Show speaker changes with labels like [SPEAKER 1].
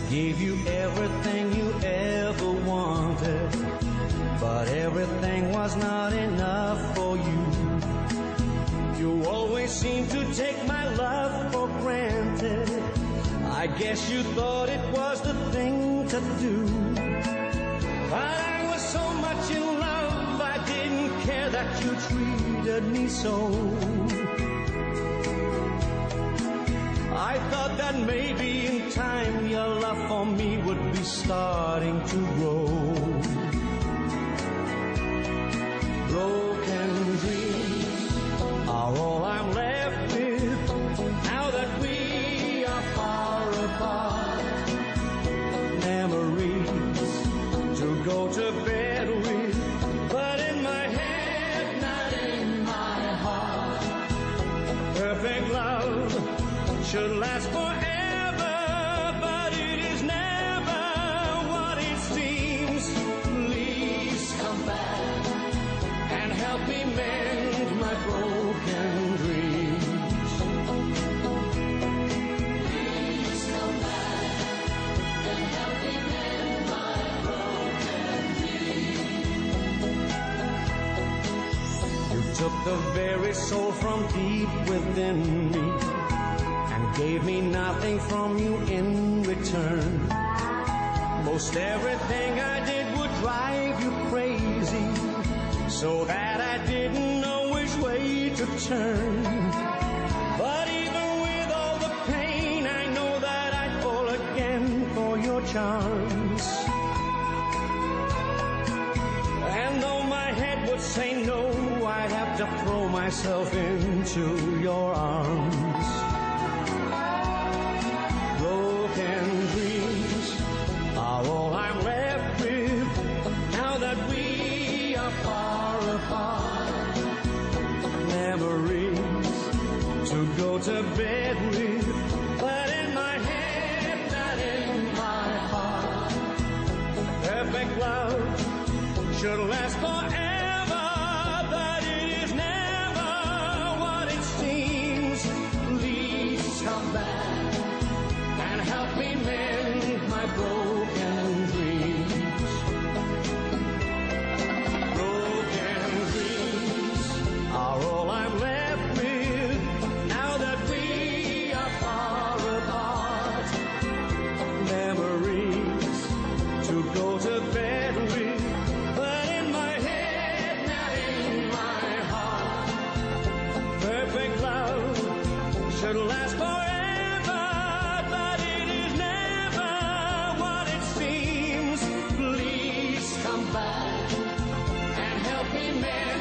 [SPEAKER 1] gave you everything you ever wanted, but everything was not enough for you. You always seemed to take my love for granted. I guess you thought it was the thing to do. But I was so much in love, I didn't care that you treated me so. Time your love for me would be starting to grow. Broken dreams are all I'm left with now that we are far apart. Memories to go to bed with, but in my head, not in my heart. Perfect love should last forever, mend my broken dreams. Please come back and help me mend my broken dreams. You took the very soul from deep within me and gave me nothing from you in return. Most everything I did would drive way to turn. But even with all the pain, I know that I'd fall again for your charms. And though my head would say no, I'd have to throw myself into to bed with, but in my head, not in my heart. Perfect love should last forever. man.